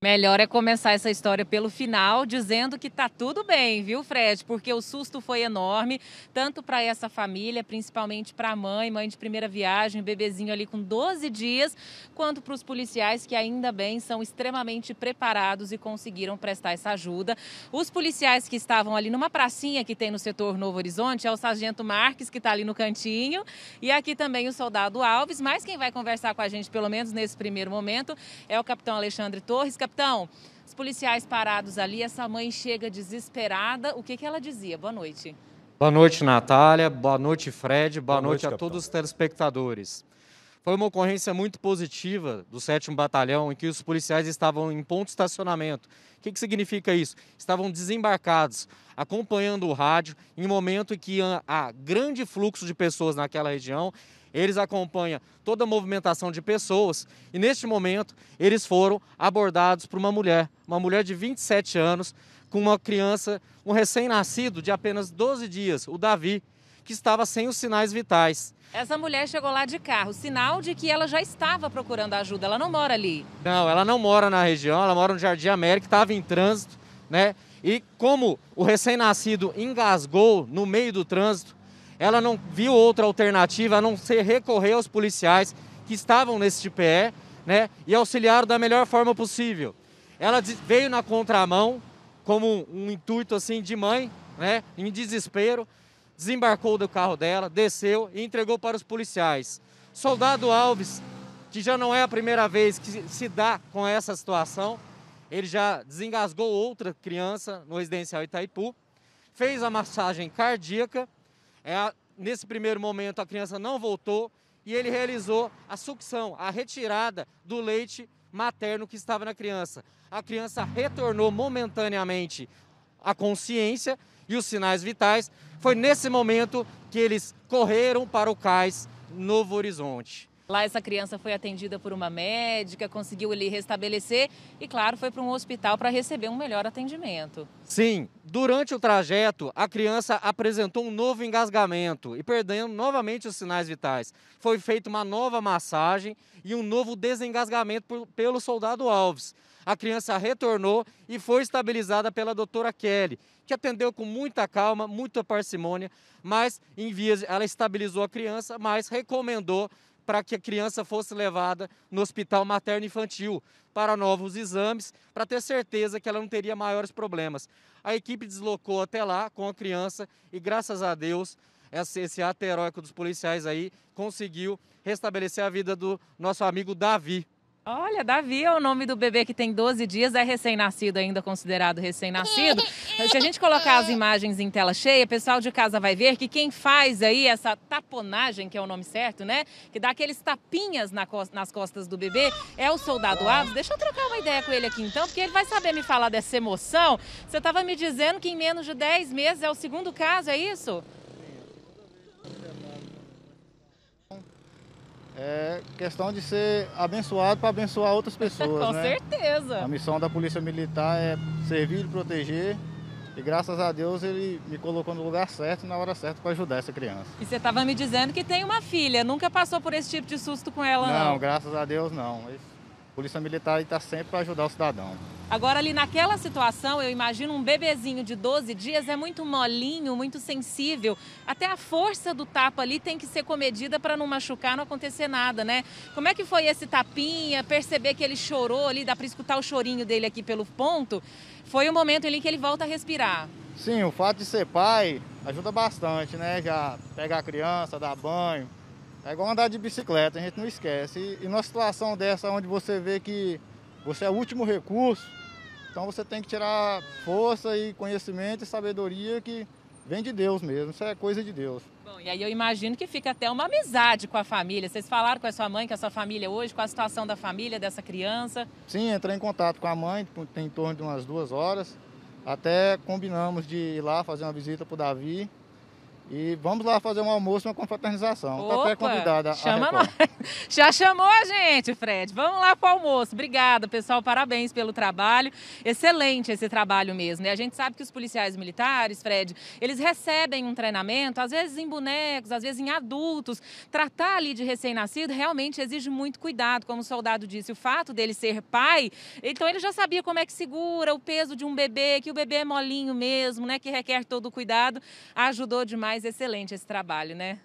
Melhor é começar essa história pelo final, dizendo que tá tudo bem, viu, Fred? Porque o susto foi enorme, tanto para essa família, principalmente para a mãe, mãe de primeira viagem, bebezinho ali com 12 dias, quanto para os policiais que ainda bem são extremamente preparados e conseguiram prestar essa ajuda. Os policiais que estavam ali numa pracinha que tem no setor Novo Horizonte é o sargento Marques que está ali no cantinho e aqui também o soldado Alves, mas quem vai conversar com a gente pelo menos nesse primeiro momento é o capitão Alexandre Torres Capitão, os policiais parados ali, essa mãe chega desesperada. O que, que ela dizia? Boa noite. Boa noite, Natália. Boa noite, Fred. Boa, Boa noite, noite, a capitão. todos os telespectadores. Foi uma ocorrência muito positiva do 7 Batalhão, em que os policiais estavam em ponto de estacionamento. O que, que significa isso? Estavam desembarcados, acompanhando o rádio, em momento em que há grande fluxo de pessoas naquela região. Eles acompanham toda a movimentação de pessoas e, neste momento, eles foram abordados por uma mulher, uma mulher de 27 anos, com uma criança, um recém-nascido de apenas 12 dias, o Davi, que estava sem os sinais vitais. Essa mulher chegou lá de carro, sinal de que ela já estava procurando ajuda. Ela não mora ali. Não, ela não mora na região, ela mora no Jardim América, estava em trânsito, né? E como o recém-nascido engasgou no meio do trânsito, ela não viu outra alternativa a não ser recorrer aos policiais que estavam nesse TPE, né? E auxiliaram da melhor forma possível. Ela veio na contramão como um intuito assim de mãe, né? Em desespero, desembarcou do carro dela, desceu e entregou para os policiais. Soldado Alves, que já não é a primeira vez que se dá com essa situação, ele já desengasgou outra criança no residencial Itaipu, fez a massagem cardíaca. É nesse primeiro momento a criança não voltou e ele realizou a sucção, a retirada do leite materno que estava na criança. A criança retornou momentaneamente a consciência e os sinais vitais. Foi nesse momento que eles correram para o cais Novo Horizonte. Lá essa criança foi atendida por uma médica, conseguiu ali restabelecer e, claro, foi para um hospital para receber um melhor atendimento. Sim, durante o trajeto, a criança apresentou um novo engasgamento e perdendo novamente os sinais vitais. Foi feita uma nova massagem e um novo desengasgamento por- pelo soldado Alves. A criança retornou e foi estabilizada pela doutora Kelly, que atendeu com muita calma, muita parcimônia, mas em vias ela estabilizou a criança, mas recomendou para que a criança fosse levada no hospital materno infantil para novos exames, para ter certeza que ela não teria maiores problemas. A equipe deslocou até lá com a criança e, graças a Deus, esse, esse ato heróico dos policiais aí conseguiu restabelecer a vida do nosso amigo Davi. Olha, Davi é o nome do bebê que tem 12 dias, é recém-nascido ainda, considerado recém-nascido. Se a gente colocar as imagens em tela cheia, o pessoal de casa vai ver que quem faz aí essa taponagem, que é o nome certo, né? Que dá aqueles tapinhas na nas costas do bebê, é o soldado Alves. Deixa eu trocar uma ideia com ele aqui então, porque ele vai saber me falar dessa emoção. Você estava me dizendo que em menos de 10 meses é o segundo caso, é isso? É questão de ser abençoado para abençoar outras pessoas, Com né? certeza. A missão da Polícia Militar é servir e proteger. E graças a Deus ele me colocou no lugar certo na hora certa para ajudar essa criança. E você estava me dizendo que tem uma filha, nunca passou por esse tipo de susto com ela, não. Não, graças a Deus não. Mas Polícia Militar está sempre para ajudar o cidadão. Agora, ali naquela situação, eu imagino um bebezinho de 12 dias é muito molinho, muito sensível. Até a força do tapa ali tem que ser comedida para não machucar, não acontecer nada, né? Como é que foi esse tapinha? Perceber que ele chorou ali, dá para escutar o chorinho dele aqui pelo ponto. Foi o momento ali que ele volta a respirar. Sim, o fato de ser pai ajuda bastante, né? Já pegar a criança, dar banho. É igual andar de bicicleta, a gente não esquece. E, e numa situação dessa onde você vê que você é o último recurso, então você tem que tirar força e conhecimento e sabedoria que vem de Deus mesmo. Isso é coisa de Deus. Bom, e aí eu imagino que fica até uma amizade com a família. Vocês falaram com a sua mãe, com a sua família hoje, com a situação da família, dessa criança. Sim, entrei em contato com a mãe, tem em torno de umas duas horas. Até combinamos de ir lá fazer uma visita para o Davi. E vamos lá fazer um almoço, uma confraternização. Está até convidada. Chama nós. Já chamou a gente, Fred. Vamos lá para o almoço. Obrigada, pessoal. Parabéns pelo trabalho. Excelente esse trabalho mesmo. Né? A gente sabe que os policiais militares, Fred, eles recebem um treinamento, às vezes em bonecos, às vezes em adultos. Tratar ali de recém-nascido realmente exige muito cuidado, como o soldado disse. O fato dele ser pai, então ele já sabia como é que segura o peso de um bebê, que o bebê é molinho mesmo, né? Que requer todo o cuidado. Ajudou demais excelente esse trabalho, né?